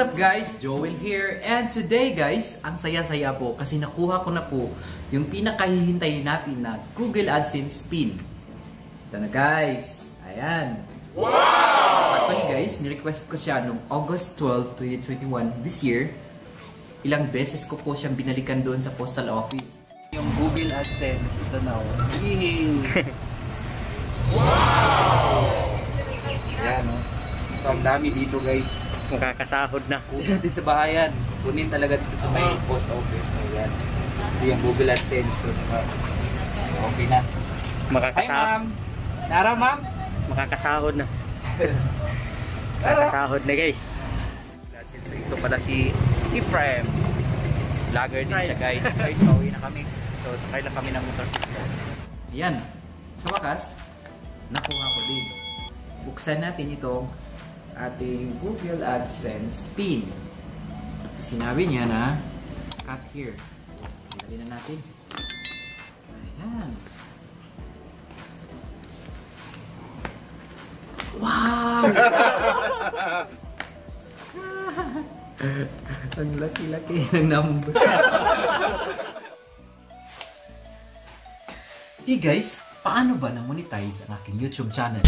What's up guys? Joel here. And today guys, ang saya-saya po kasi nakuha ko na po yung pinakahihintay natin na Google AdSense pin. Ito na guys. Ayan. Wow! Actually guys, nirequest ko siya noong August 12, 2021 this year. Ilang beses ko po siyang binalikan doon sa postal office. Yung Google AdSense, ito na oh. Yay! Ayan oh. So ang dami dito guys. Makakasahod na. Kunin natin sa bahayan. Kunin talaga dito sa may post office. Ayan. Ito yung Google AdSense. So, uh, okay na. Hi Makakasahod, ma'am! Nara ma'am! makakasahod na. Makakasahod na guys. AdSense. Ito pala si Ephraim. Vlogger din siya guys. Guys, pauwi na kami. So sakay lang kami ng motorsiklo. Yan. Sa wakas, nakuha ko din. Buksan natin itong ating Google AdSense pin. Sinabi niya na cut here. Dali na natin. Ayan. Wow! Ang laki-laki ng number. hey guys, paano ba na-monetize ang aking YouTube channel?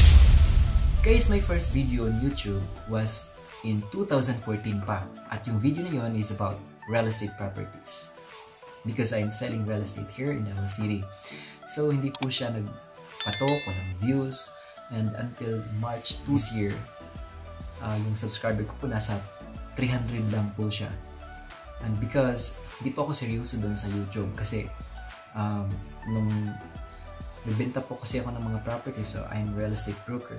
Guys, my first video on YouTube was in 2014 pa. At yung video na yun is about real estate properties. Because I'm selling real estate here in Davao City. So, hindi po siya nagpatok, walang views. And until March this year, uh, yung subscriber ko po nasa 300 lang po siya. And because hindi po ako seryoso doon sa YouTube kasi um, nung nagbenta po kasi ako ng mga properties so I'm real estate broker.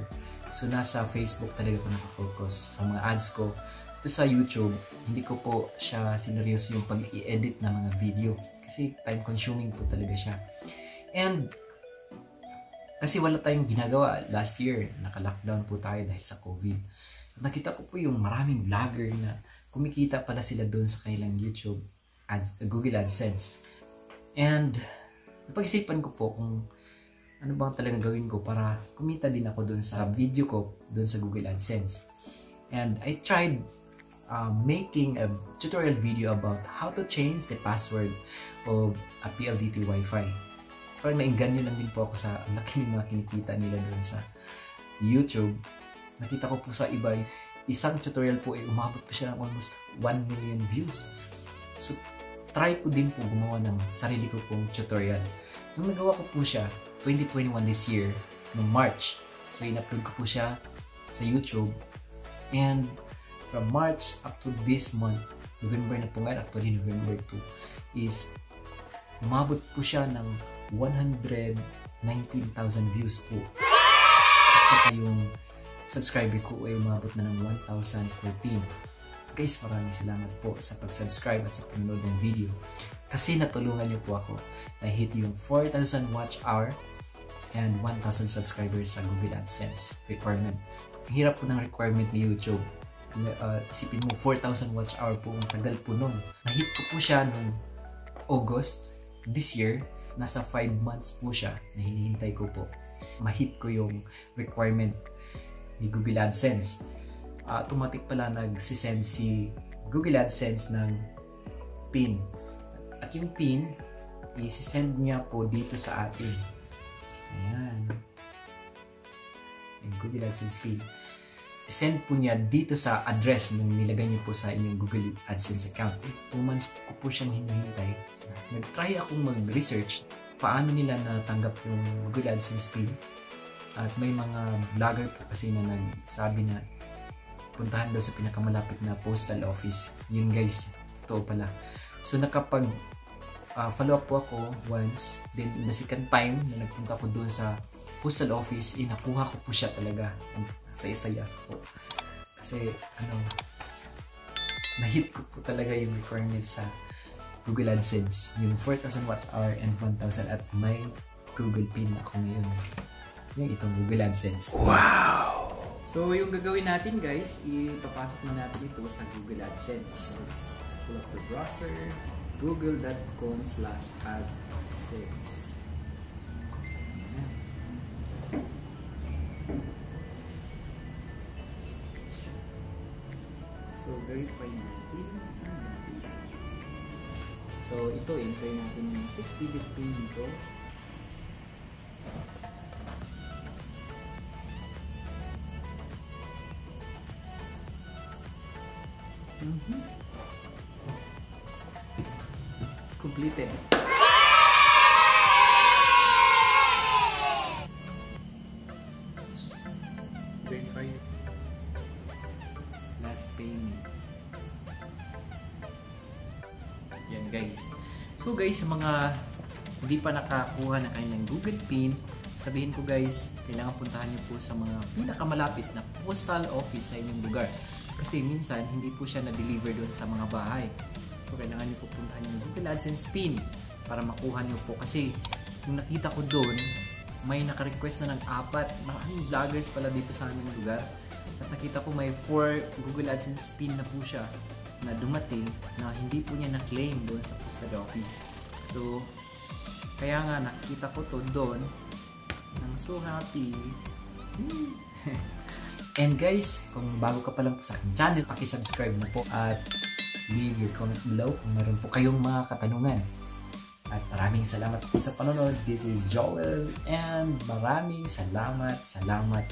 So nasa Facebook talaga ako nakafocus sa mga ads ko. Ito sa YouTube, hindi ko po siya sineryoso yung pag-i-edit ng mga video kasi time consuming po talaga siya. And kasi wala tayong ginagawa last year, naka-lockdown po tayo dahil sa COVID nakita ko po yung maraming vlogger na kumikita pala sila doon sa kanilang YouTube ads, Google AdSense. And napag-isipan ko po kung ano bang talagang gawin ko para kumita din ako doon sa video ko doon sa Google AdSense. And I tried uh, making a tutorial video about how to change the password of a PLDT Wi-Fi. Parang nainganyo lang din po ako sa laki mga kinikita nila doon sa YouTube nakita ko po sa iba, isang tutorial po ay umabot pa siya ng almost 1 million views. So, try ko din po gumawa ng sarili ko pong tutorial. Nung nagawa ko po siya, 2021 this year, noong March. So, in-upload ko po siya sa YouTube. And from March up to this month, November na po ngayon, actually November 2, is umabot po siya ng 119,000 views po. At saka yung subscriber ko ay umabot na ng 1,014. Guys, maraming salamat po sa pag-subscribe at sa panonood ng video. Kasi natulungan niyo po ako na hit yung 4,000 watch hour and 1,000 subscribers sa Google AdSense requirement. Ang hirap po ng requirement ni YouTube. Uh, isipin mo, 4,000 watch hour po, ang tagal po nun. Na-hit ko po siya noong August this year. Nasa 5 months po siya na hinihintay ko po. Ma-hit ko yung requirement ni Google AdSense. Uh, automatic pala nagsisend si Google AdSense ng PIN. At yung PIN, isi-send niya po dito sa atin. Ayan. Yung Google AdSense PIN. Send po niya dito sa address nung nilagay niyo po sa inyong Google AdSense account. 2 months ko po siyang hinihintay. Nag-try akong mag-research paano nila natanggap yung Google AdSense PIN at may mga vlogger po kasi na nagsabi na puntahan daw sa pinakamalapit na postal office. Yun guys, totoo pala. So nakapag uh, follow up po ako once, then the second time na nagpunta ko doon sa postal office, eh, nakuha ko po siya talaga. Saya-saya po. Kasi ano, na-hit ko po talaga yung requirement sa Google AdSense. Yung 4,000 watts hour and 1,000 at may Google Pin ako ngayon yung itong Google AdSense. Wow! So, yung gagawin natin guys, ipapasok na natin ito sa Google AdSense. Let's pull up the browser, google.com slash adsense. So, verify natin. So, ito, enter natin yung 6-digit pin dito. Mhm. Completed. Verify last payment. Yan guys. So guys, sa mga hindi pa nakakuha ng kanilang Google PIN, sabihin ko guys, kailangan puntahan niyo po sa mga pinakamalapit na postal office sa inyong lugar. Kasi minsan, hindi po siya na-deliver doon sa mga bahay. So kailangan niyo po puntahan yung Google AdSense PIN para makuha niyo po. Kasi yung nakita ko doon, may naka-request na ng apat. Maraming vloggers pala dito sa aming lugar. At nakita ko may 4 Google AdSense PIN na po siya na dumating na hindi po niya na-claim doon sa postal office. So, kaya nga nakita ko to doon. I'm so happy. And guys, kung bago ka pa lang po sa aking channel, paki-subscribe na po at leave your comment below kung meron po kayong mga katanungan. At maraming salamat po sa panonood. This is Joel and maraming salamat, salamat,